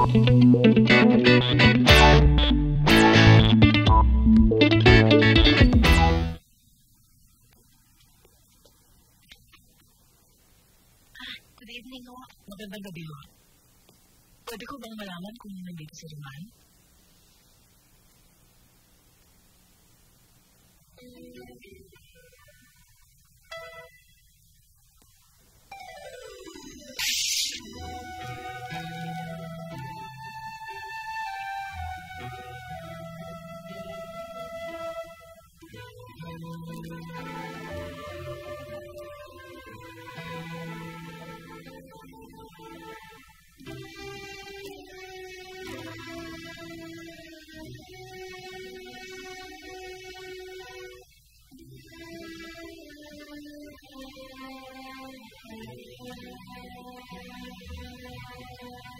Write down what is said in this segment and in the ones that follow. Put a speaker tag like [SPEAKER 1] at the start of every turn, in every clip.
[SPEAKER 1] Good evening. Magandang gabi ho. Pwede ko bang malaman kung nandito si Roman? Thank you.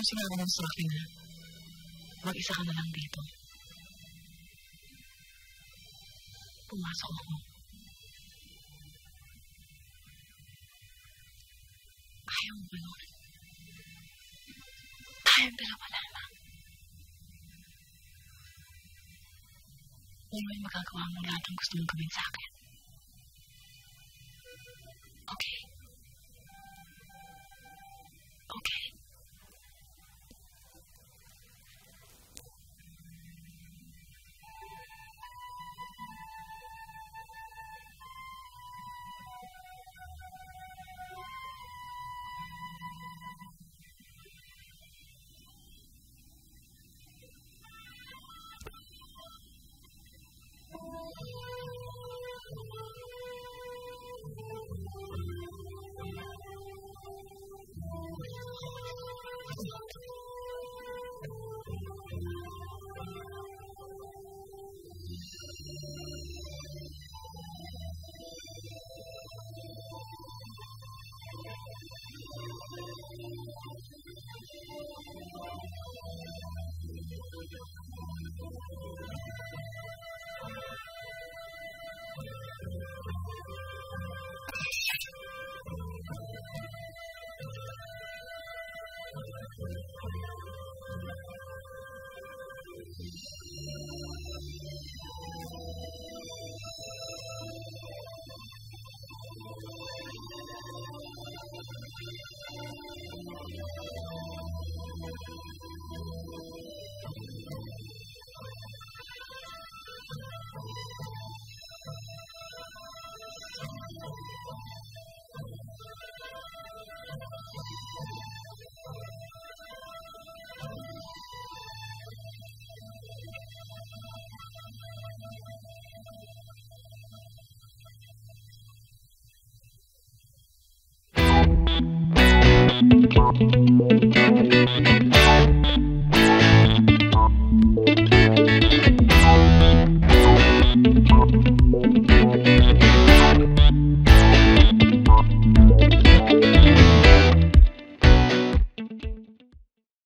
[SPEAKER 1] kung sinabi mo sa akin na mag-isa ka na lang dito, pumasok ako. Ayaw mo nun? Tayong dalawa lamang. Ngayon ay magagawa mo lahat ang gusto mong gawin sa akin.